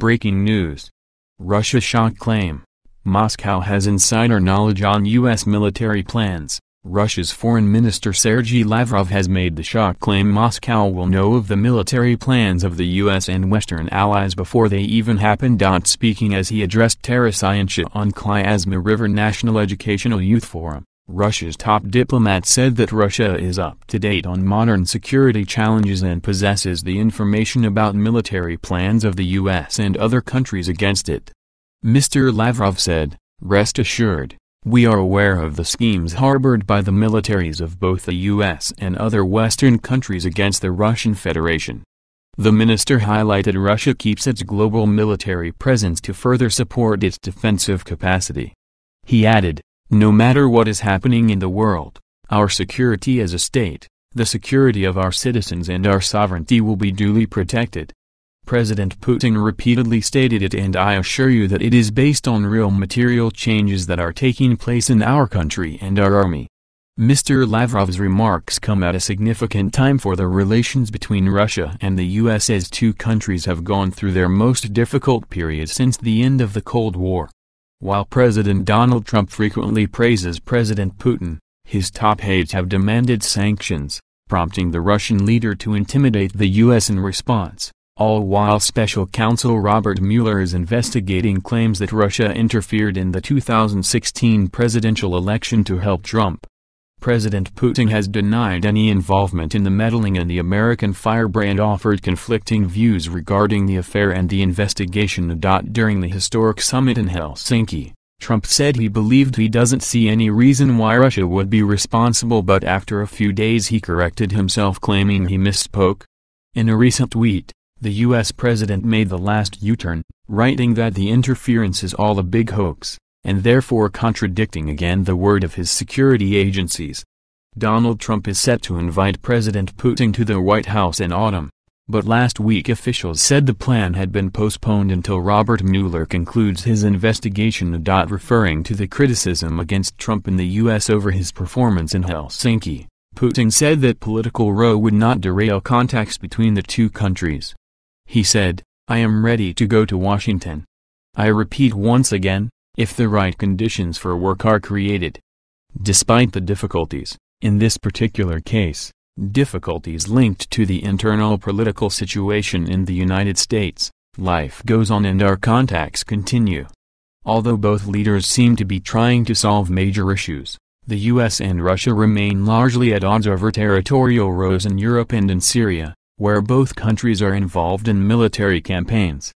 Breaking news. Russia shock claim. Moscow has insider knowledge on U.S. military plans. Russia's Foreign Minister Sergei Lavrov has made the shock claim Moscow will know of the military plans of the U.S. and Western allies before they even happen. Speaking as he addressed Terasyancha on Klyazma River National Educational Youth Forum, Russia's top diplomat said that Russia is up to date on modern security challenges and possesses the information about military plans of the U.S. and other countries against it. Mr. Lavrov said, Rest assured, we are aware of the schemes harbored by the militaries of both the U.S. and other Western countries against the Russian Federation. The minister highlighted Russia keeps its global military presence to further support its defensive capacity. He added, no matter what is happening in the world, our security as a state, the security of our citizens and our sovereignty will be duly protected. President Putin repeatedly stated it and I assure you that it is based on real material changes that are taking place in our country and our army. Mr. Lavrov's remarks come at a significant time for the relations between Russia and the U.S. as two countries have gone through their most difficult period since the end of the Cold War. While President Donald Trump frequently praises President Putin, his top aides have demanded sanctions, prompting the Russian leader to intimidate the U.S. in response all while Special Counsel Robert Mueller is investigating claims that Russia interfered in the 2016 presidential election to help Trump. President Putin has denied any involvement in the meddling and the American firebrand offered conflicting views regarding the affair and the investigation. During the historic summit in Helsinki, Trump said he believed he doesn't see any reason why Russia would be responsible but after a few days he corrected himself claiming he misspoke. In a recent tweet, the U.S. president made the last U-turn, writing that the interference is all a big hoax, and therefore contradicting again the word of his security agencies. Donald Trump is set to invite President Putin to the White House in autumn, but last week officials said the plan had been postponed until Robert Mueller concludes his investigation. Referring to the criticism against Trump in the U.S. over his performance in Helsinki, Putin said that political row would not derail contacts between the two countries. He said, I am ready to go to Washington. I repeat once again, if the right conditions for work are created. Despite the difficulties, in this particular case, difficulties linked to the internal political situation in the United States, life goes on and our contacts continue. Although both leaders seem to be trying to solve major issues, the US and Russia remain largely at odds over territorial rows in Europe and in Syria where both countries are involved in military campaigns.